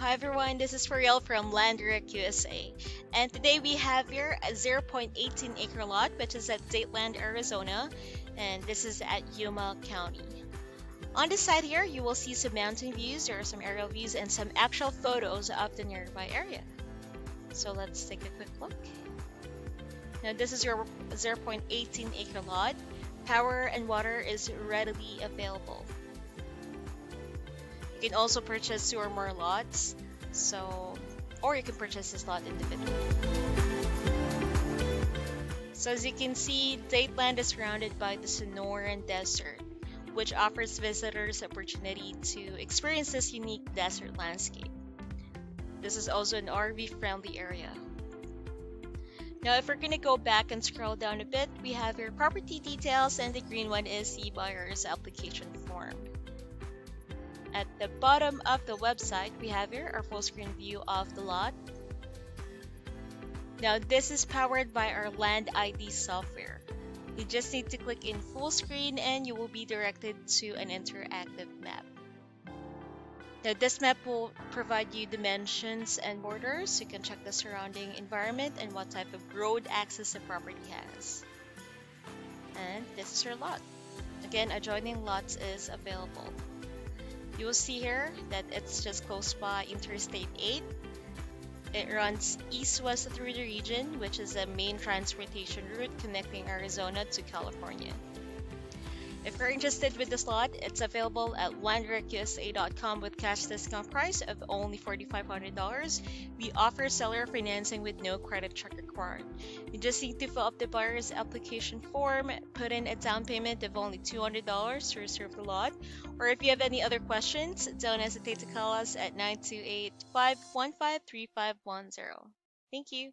Hi everyone, this is Fariel from Land Direct USA. And today we have a 0.18 acre lot which is at Dateland, Arizona. And this is at Yuma County. On this side here, you will see some mountain views, there are some aerial views, and some actual photos of the nearby area. So let's take a quick look. Now this is your 0.18 acre lot. Power and water is readily available. You can also purchase two or more lots, so or you can purchase this lot individually. So as you can see, Dateland is surrounded by the Sonoran Desert, which offers visitors opportunity to experience this unique desert landscape. This is also an RV-friendly area. Now, if we're gonna go back and scroll down a bit, we have your property details and the green one is the buyer's application form. At the bottom of the website, we have here our full screen view of the lot. Now, this is powered by our Land ID software. You just need to click in full screen and you will be directed to an interactive map. Now this map will provide you dimensions and borders. You can check the surrounding environment and what type of road access the property has. And this is your lot. Again, adjoining lots is available. You will see here that it's just close by Interstate 8. It runs east-west through the region, which is a main transportation route connecting Arizona to California. If you're interested with the lot, it's available at landdirectusa.com with cash discount price of only $4,500. We offer seller financing with no credit check required. You just need to fill up the buyer's application form, put in a down payment of only $200 to reserve the lot, or if you have any other questions, don't hesitate to call us at 928 515 3510. Thank you.